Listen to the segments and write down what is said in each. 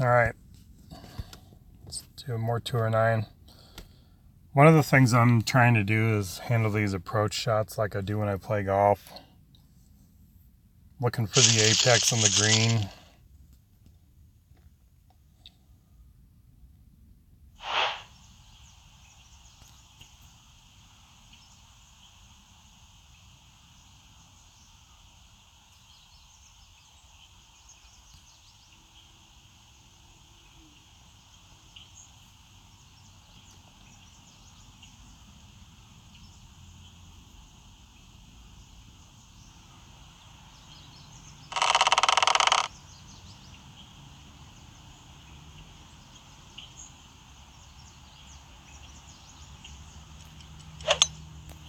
All right, let's do more tour nine. One of the things I'm trying to do is handle these approach shots like I do when I play golf. Looking for the apex on the green.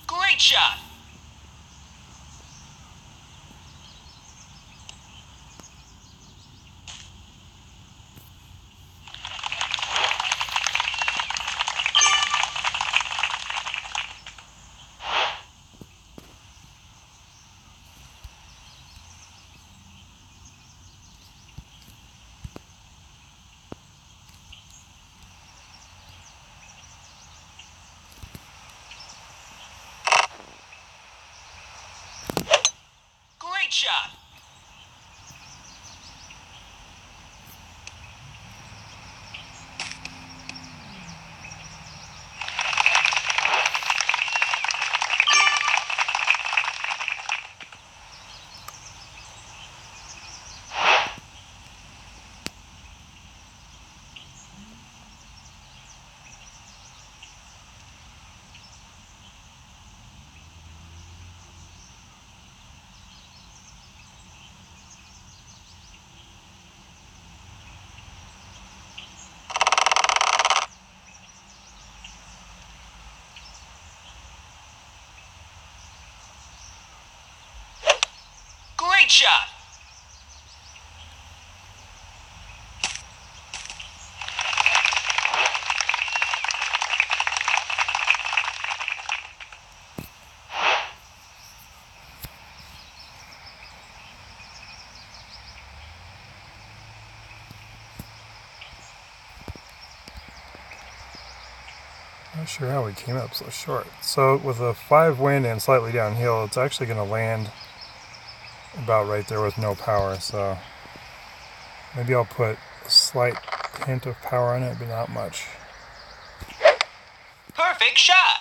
Great shot. Great shot. Great shot. Not sure how we came up so short. So with a five wind and slightly downhill, it's actually going to land about right there with no power. So maybe I'll put a slight hint of power in it, but not much. Perfect shot.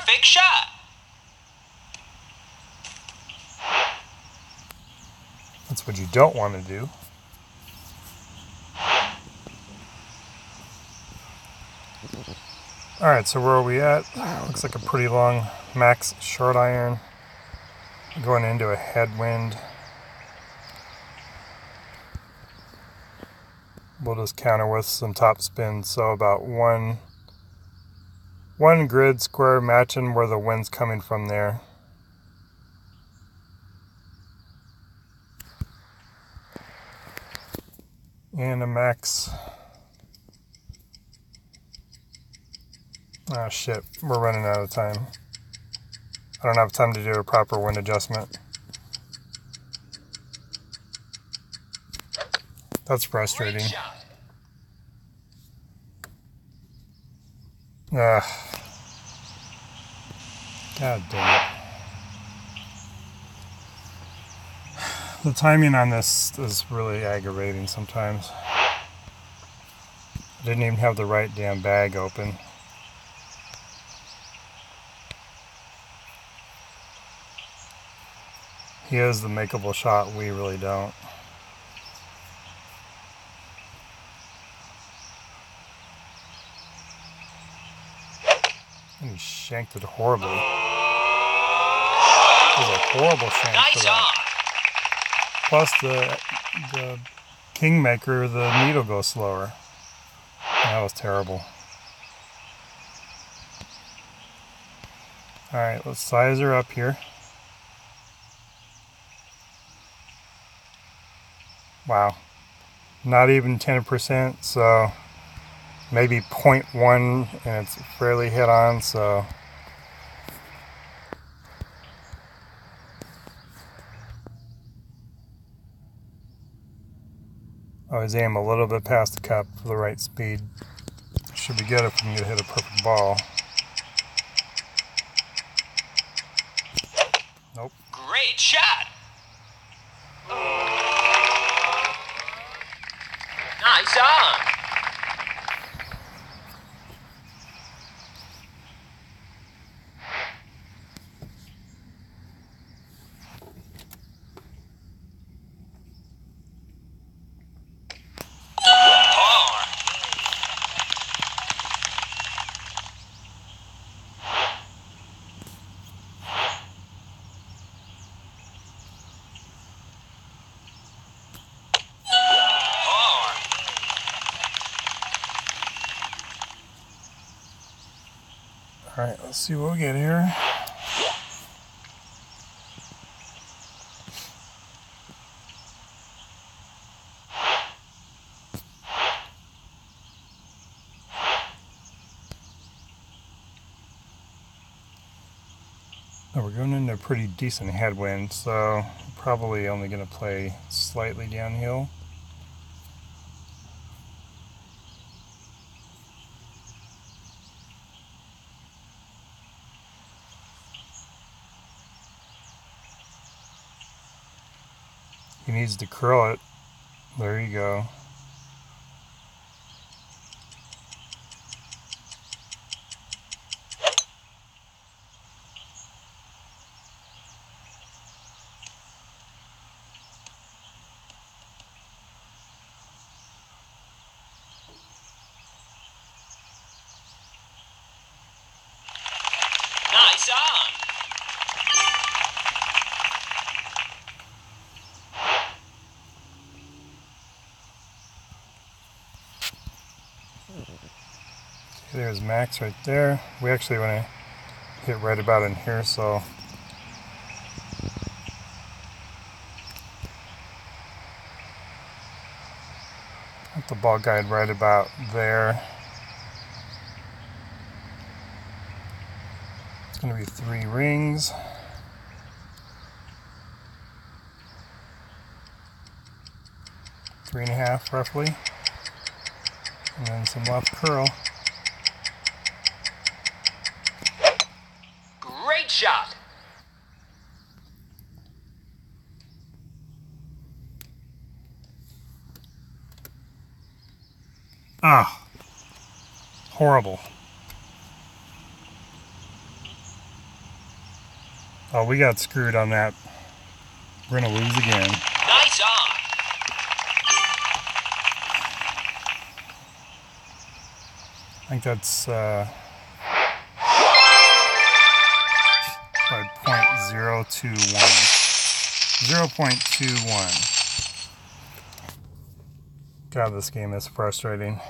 Perfect shot. That's what you don't want to do. Alright, so where are we at? Looks like a pretty long max short iron. Going into a headwind. We'll just counter with some top spin, so about one one grid square matching where the wind's coming from there. And a max. Oh shit, we're running out of time. I don't have time to do a proper wind adjustment. That's frustrating. Ugh. God damn it. The timing on this is really aggravating sometimes. I didn't even have the right damn bag open. He has the makeable shot, we really don't. And he shanked it horribly. A horrible for Nice that. on. Plus the the Kingmaker, the needle goes slower. That was terrible. Alright, let's size her up here. Wow. Not even 10%, so maybe 0.1 and it's fairly hit on, so always aim a little bit past the cup for the right speed. Should be good if we can get hit a perfect ball. Nope. Great shot. Nice on. Par. Par. Alright, let's see what we get here. Oh, we're going into a pretty decent headwind, so probably only going to play slightly downhill. He needs to curl it. There you go. Nice on. Okay, there's Max right there. We actually want to hit right about in here, so the ball guide right about there. It's going to be three rings. Three and a half, roughly. And then some left curl. Shot. Ah, horrible. Oh, we got screwed on that. We're gonna lose again. Nice on. I think that's uh, zero two one. Zero point two one. God, this game is frustrating.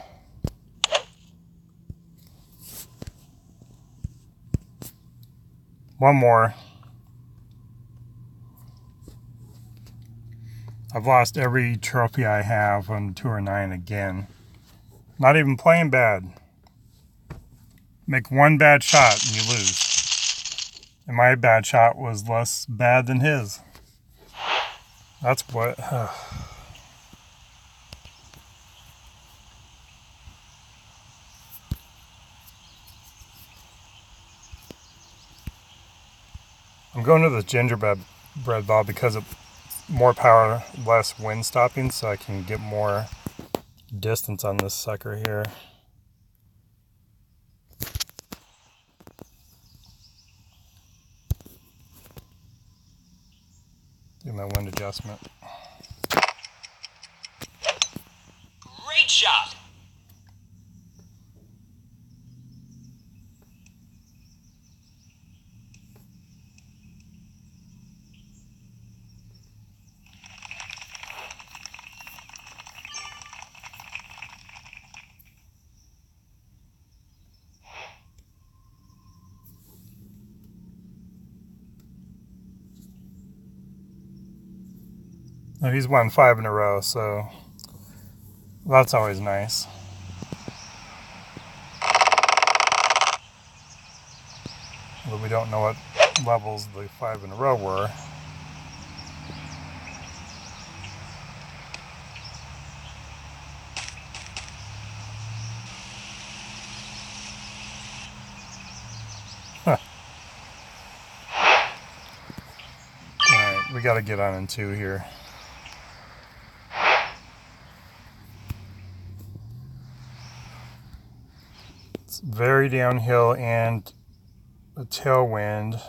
One more. I've lost every trophy I have on Tour 9 again. Not even playing bad. Make one bad shot and you lose. And my bad shot was less bad than his. That's what. I'm going to the gingerbread bread ball because of more power, less wind stopping, so I can get more distance on this sucker here. Do my wind adjustment. Great shot. He's won five in a row, so that's always nice. Although we don't know what levels the five in a row were. We gotta get on in two here. Very downhill and a tailwind.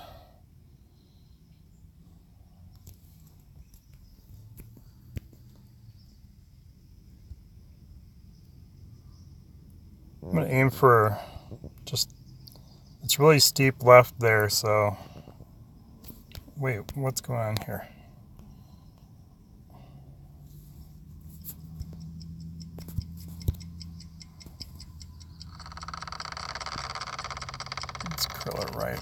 I'm gonna aim for just, it's really steep left there, so, wait, what's going on here? Let's curl it right.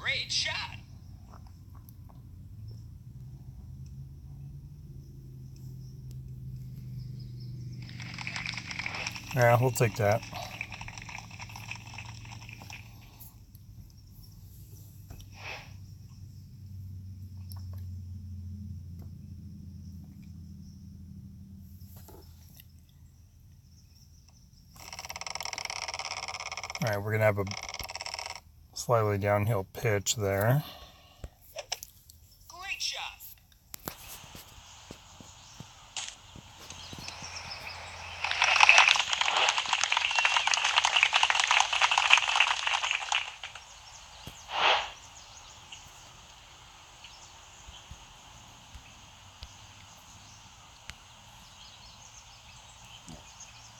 Great shot. Yeah, we'll take that. All right, we're gonna have a slightly downhill pitch there. Great shot.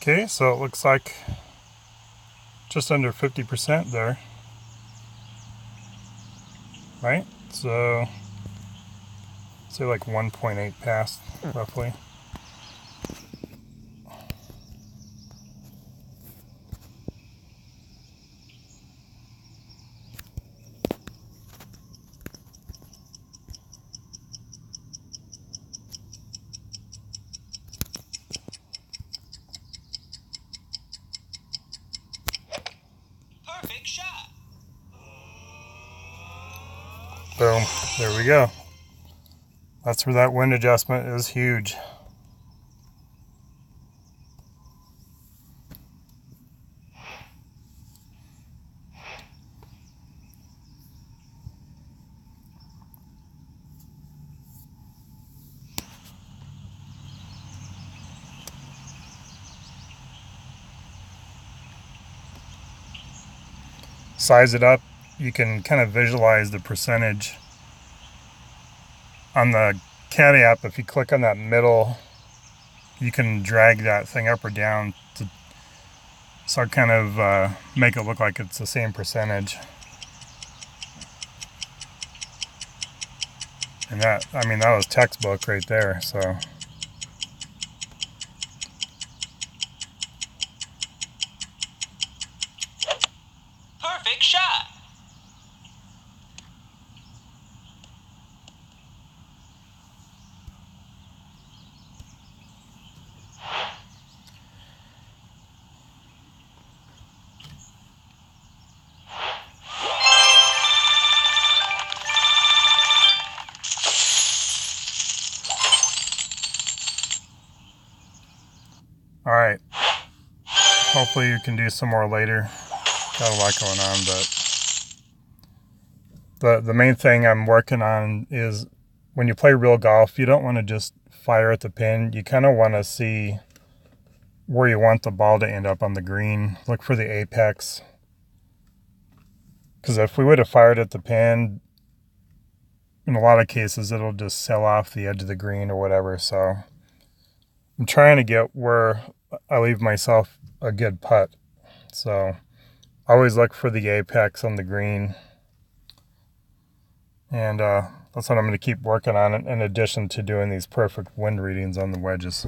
Okay, so it looks like just under 50% there. Right? So, say like 1.8 past, hmm. roughly. Perfect shot. Boom. There we go. That's where that wind adjustment is huge. Size it up, you can kind of visualize the percentage on the caddy app if you click on that middle you can drag that thing up or down to so kind of uh, make it look like it's the same percentage. And that I mean that was textbook right there so hopefully you can do some more later got a lot going on but the the main thing I'm working on is when you play real golf, you don't want to just fire at the pin. You kind of want to see where you want the ball to end up on the green. Look for the apex. Because if we would have fired at the pin, in a lot of cases, it'll just sail off the edge of the green or whatever. So I'm trying to get where I leave myself a good putt. So I always look for the apex on the green. And uh, that's what I'm going to keep working on in addition to doing these perfect wind readings on the wedges.